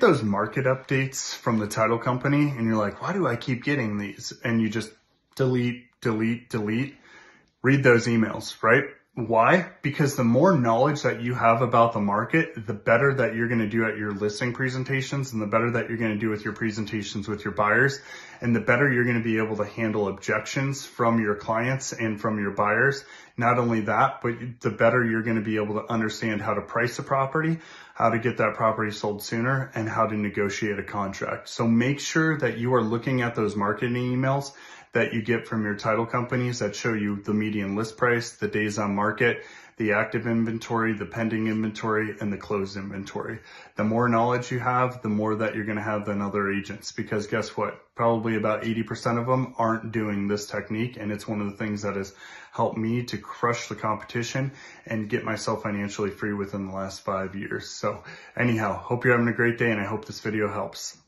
those market updates from the title company and you're like, why do I keep getting these? And you just delete, delete, delete, read those emails, right? Why? Because the more knowledge that you have about the market, the better that you're going to do at your listing presentations and the better that you're going to do with your presentations with your buyers and the better you're going to be able to handle objections from your clients and from your buyers. Not only that, but the better you're going to be able to understand how to price a property, how to get that property sold sooner and how to negotiate a contract. So make sure that you are looking at those marketing emails that you get from your title companies that show you the median list price, the days on market, the active inventory, the pending inventory, and the closed inventory. The more knowledge you have, the more that you're going to have than other agents because guess what? Probably about 80% of them aren't doing this technique. And it's one of the things that has helped me to crush the competition and get myself financially free within the last five years. So anyhow, hope you're having a great day and I hope this video helps.